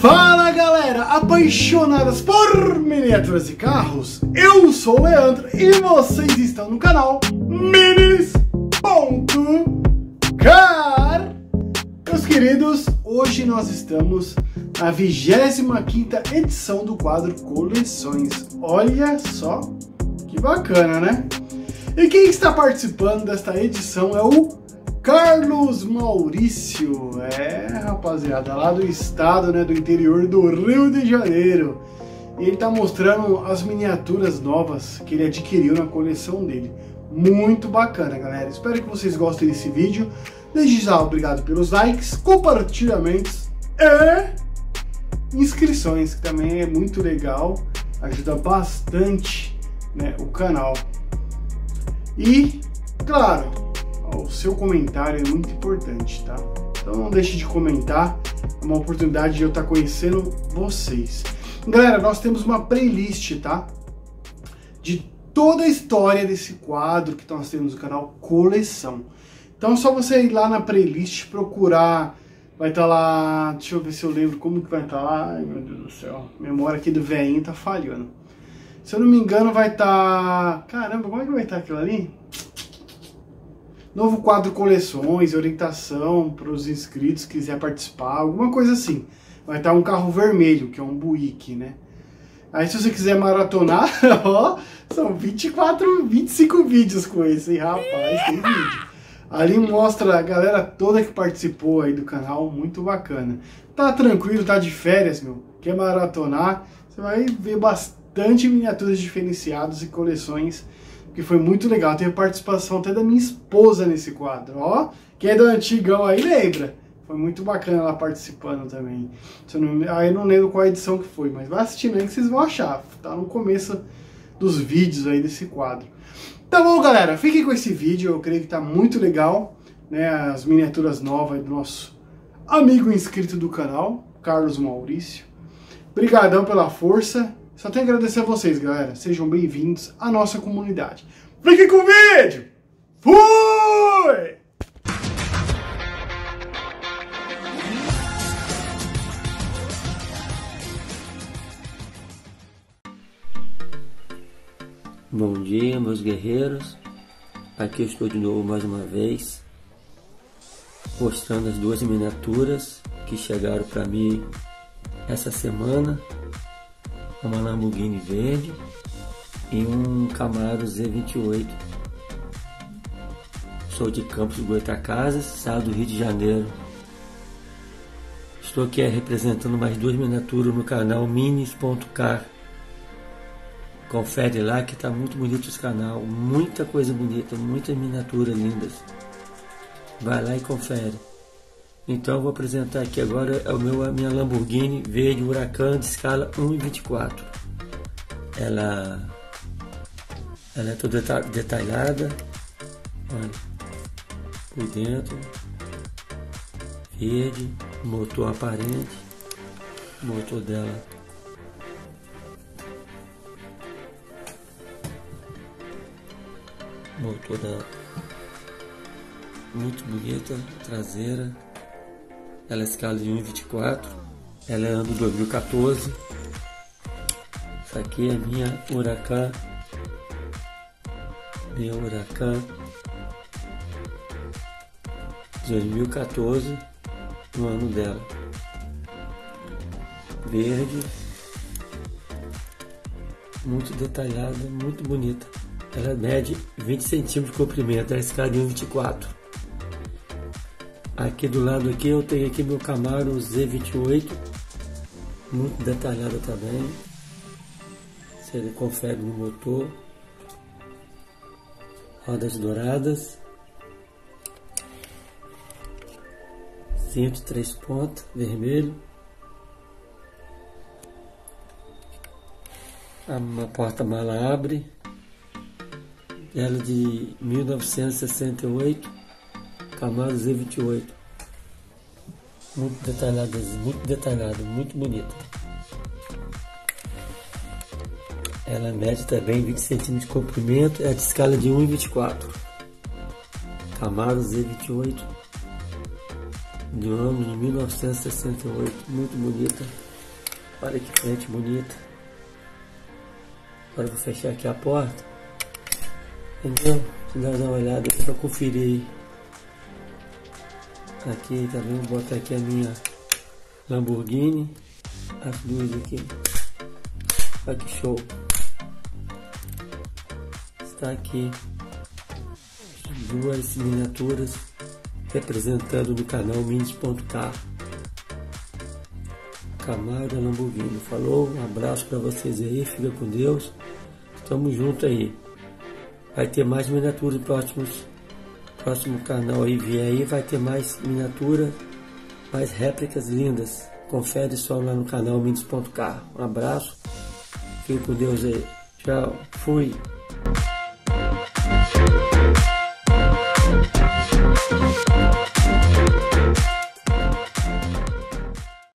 Fala galera, apaixonadas por miniaturas e carros, eu sou o Leandro e vocês estão no canal Minis.car Meus queridos, hoje nós estamos na 25ª edição do quadro Coleções. Olha só que bacana, né? E quem está participando desta edição é o Carlos Maurício, é rapaziada, lá do estado, né, do interior do Rio de Janeiro. E ele tá mostrando as miniaturas novas que ele adquiriu na coleção dele. Muito bacana, galera. Espero que vocês gostem desse vídeo. Desde já, obrigado pelos likes, compartilhamentos e inscrições, que também é muito legal. Ajuda bastante né, o canal. E, claro, o seu comentário é muito importante, tá? Então não deixe de comentar, é uma oportunidade de eu estar conhecendo vocês. Galera, nós temos uma playlist, tá? De toda a história desse quadro que nós temos no canal Coleção. Então é só você ir lá na playlist, procurar, vai estar tá lá, deixa eu ver se eu lembro como que vai estar tá lá, ai meu Deus do céu, memória aqui do veinho tá falhando. Se eu não me engano vai estar, tá... caramba, como é que vai estar tá aquilo ali? Novo quadro coleções, orientação para os inscritos que quiser participar, alguma coisa assim. Vai estar um carro vermelho, que é um Buick, né? Aí se você quiser maratonar, ó, são 24, 25 vídeos com esse, hein, rapaz, tem vídeo. Ali mostra a galera toda que participou aí do canal, muito bacana. Tá tranquilo, tá de férias, meu, quer maratonar, você vai ver bastante miniaturas diferenciadas e coleções que foi muito legal. Teve participação até da minha esposa nesse quadro, ó. Quem é do antigão aí lembra. Foi muito bacana ela participando também. Eu não, aí não lembro qual edição que foi, mas vai assistindo aí que vocês vão achar. Tá no começo dos vídeos aí desse quadro. Tá bom, galera? Fiquem com esse vídeo. Eu creio que tá muito legal. Né, as miniaturas novas do nosso amigo inscrito do canal, Carlos Maurício. Obrigadão pela força. Só tenho a agradecer a vocês, galera. Sejam bem-vindos à nossa comunidade. Fiquem com o vídeo! Fui! Bom dia, meus guerreiros. Aqui eu estou de novo mais uma vez, mostrando as duas miniaturas que chegaram para mim essa semana uma Lamborghini verde e um Camaro Z28. Sou de Campos Goitacazes, estado do Rio de Janeiro. Estou aqui representando mais duas miniaturas no canal minis.car. Confere lá que está muito bonito esse canal, muita coisa bonita, muitas miniaturas lindas. Vai lá e confere. Então eu vou apresentar aqui agora é o meu, a minha Lamborghini verde Huracan de escala 1,24. Ela, ela é toda detalhada, olha, por dentro, verde, motor aparente, motor dela. Motor dela. Muito bonita, traseira ela é escala de 1,24. Ela é ano 2014. Essa aqui é minha Huracan. Minha Huracan 2014. No ano dela. Verde. Muito detalhada, muito bonita. Ela mede 20 centímetros de comprimento, é escala de 1,24. Aqui do lado aqui eu tenho aqui meu Camaro Z28, muito detalhado também. Você confere no motor. Rodas douradas. Cinto três pontas, vermelho. A porta-mala abre. Ela de 1968 Camaro Z28. Muito detalhado, muito detalhado, muito bonito. Ela mede também 20 cm de comprimento, é de escala de 1,24. Camaro Z28. do ano de 1968, muito bonita. Olha que frente bonita. Agora vou fechar aqui a porta. Entendeu? Dá uma olhada para conferir. Aqui também vou botar aqui a minha Lamborghini. As duas aqui. Olha que show. Está aqui duas miniaturas representando no canal Minis.k Camaro Lamborghini. Falou, um abraço para vocês aí, fica com Deus. Tamo junto aí. Vai ter mais miniaturas próximos. Próximo canal aí vier aí, vai ter mais miniatura, mais réplicas lindas. Confere só lá no canal Minis.k Um abraço, fica com Deus aí. Tchau, fui.